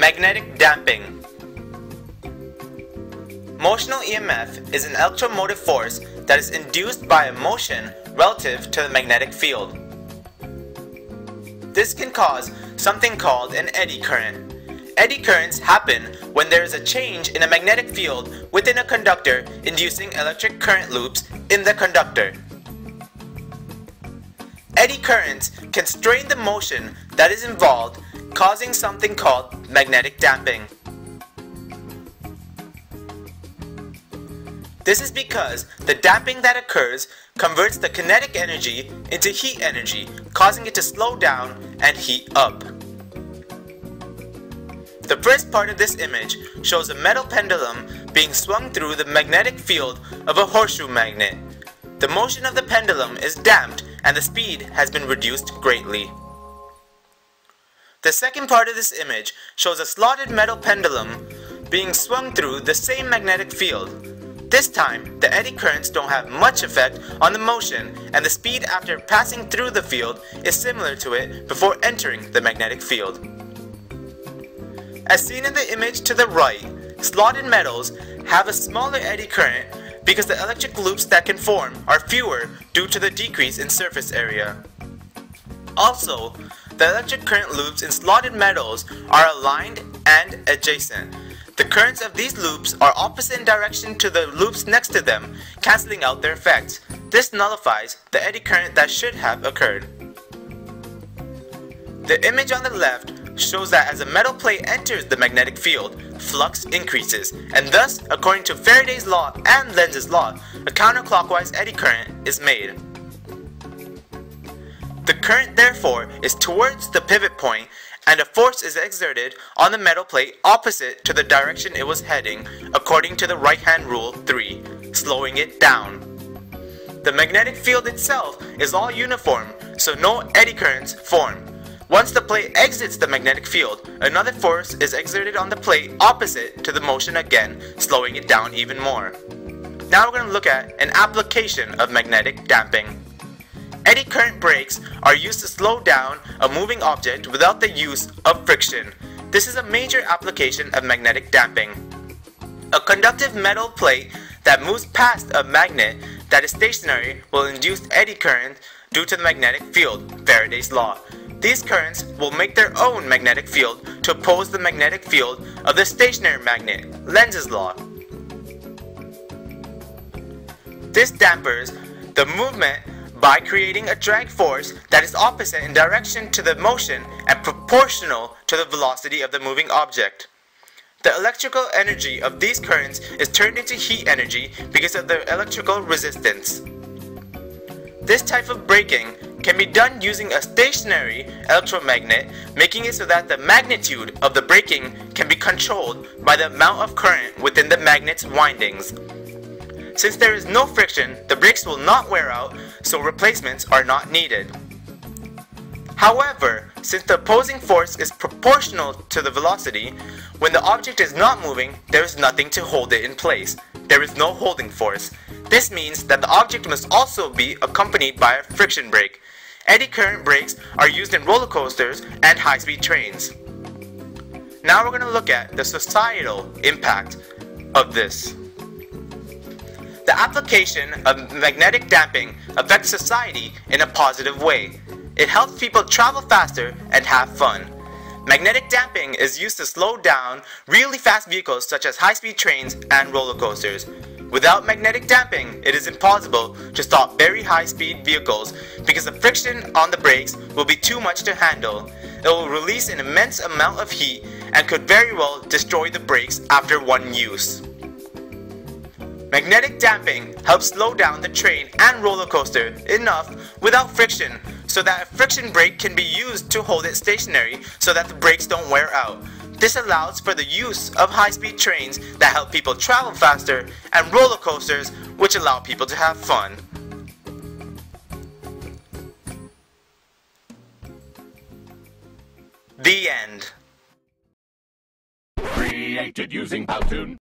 Magnetic damping. Motional EMF is an electromotive force that is induced by a motion relative to the magnetic field. This can cause something called an eddy current. Eddy currents happen when there is a change in a magnetic field within a conductor inducing electric current loops in the conductor. Eddy currents constrain the motion that is involved causing something called magnetic damping. This is because the damping that occurs converts the kinetic energy into heat energy, causing it to slow down and heat up. The first part of this image shows a metal pendulum being swung through the magnetic field of a horseshoe magnet. The motion of the pendulum is damped and the speed has been reduced greatly. The second part of this image shows a slotted metal pendulum being swung through the same magnetic field. This time, the eddy currents don't have much effect on the motion and the speed after passing through the field is similar to it before entering the magnetic field. As seen in the image to the right, slotted metals have a smaller eddy current because the electric loops that can form are fewer due to the decrease in surface area. Also, the electric current loops in slotted metals are aligned and adjacent. The currents of these loops are opposite in direction to the loops next to them, cancelling out their effects. This nullifies the eddy current that should have occurred. The image on the left shows that as a metal plate enters the magnetic field, flux increases, and thus, according to Faraday's law and Lenz's law, a counterclockwise eddy current is made. The current therefore is towards the pivot point and a force is exerted on the metal plate opposite to the direction it was heading according to the right hand rule 3, slowing it down. The magnetic field itself is all uniform, so no eddy currents form. Once the plate exits the magnetic field, another force is exerted on the plate opposite to the motion again, slowing it down even more. Now we're going to look at an application of magnetic damping. Eddy current brakes are used to slow down a moving object without the use of friction. This is a major application of magnetic damping. A conductive metal plate that moves past a magnet that is stationary will induce eddy current due to the magnetic field, Faraday's law. These currents will make their own magnetic field to oppose the magnetic field of the stationary magnet, Lenz's law. This dampers the movement by creating a drag force that is opposite in direction to the motion and proportional to the velocity of the moving object. The electrical energy of these currents is turned into heat energy because of their electrical resistance. This type of braking can be done using a stationary electromagnet, making it so that the magnitude of the braking can be controlled by the amount of current within the magnet's windings. Since there is no friction, the brakes will not wear out, so replacements are not needed. However, since the opposing force is proportional to the velocity, when the object is not moving, there is nothing to hold it in place. There is no holding force. This means that the object must also be accompanied by a friction brake. Eddy current brakes are used in roller coasters and high-speed trains. Now we're going to look at the societal impact of this. The application of magnetic damping affects society in a positive way. It helps people travel faster and have fun. Magnetic damping is used to slow down really fast vehicles such as high-speed trains and roller coasters. Without magnetic damping, it is impossible to stop very high-speed vehicles because the friction on the brakes will be too much to handle. It will release an immense amount of heat and could very well destroy the brakes after one use. Magnetic damping helps slow down the train and roller coaster enough without friction so that a friction brake can be used to hold it stationary so that the brakes don't wear out. This allows for the use of high-speed trains that help people travel faster and roller coasters which allow people to have fun. The end. Created using Powtoon.